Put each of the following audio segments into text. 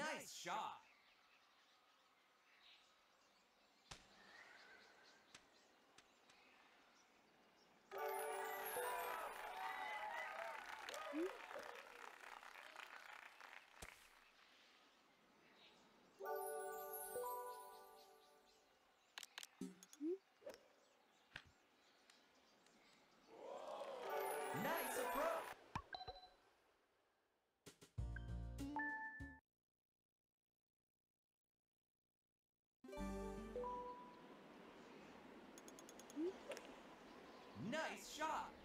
Nice shot! Nice shot.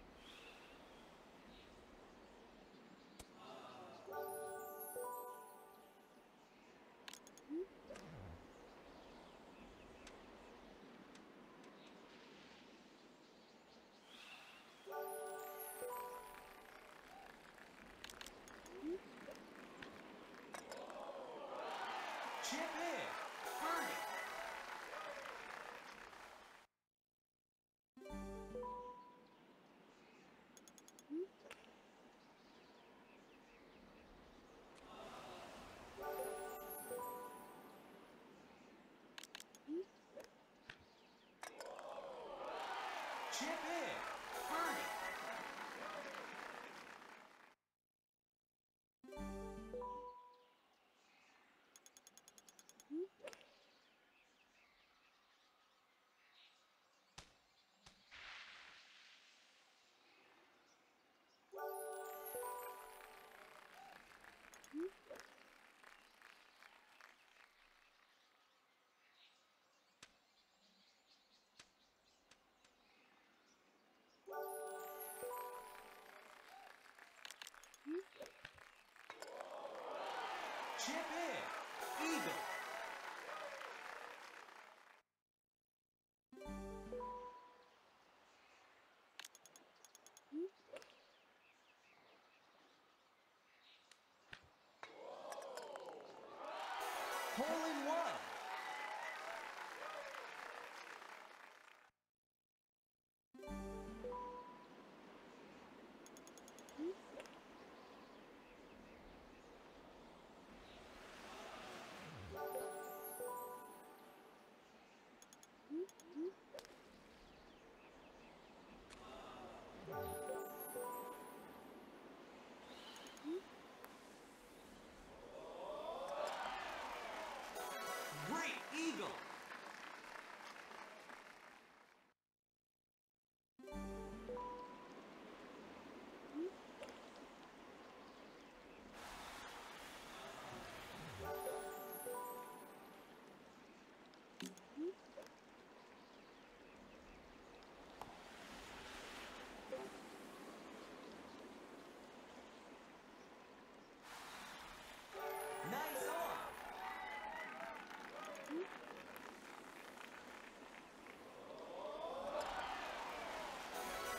Chip in.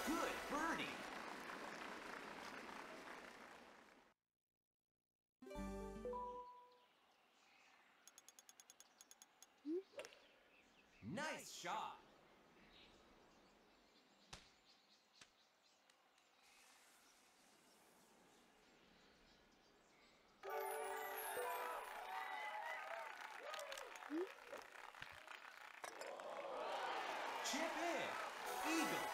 Good birdie. Nice shot. Chip in. Eagle.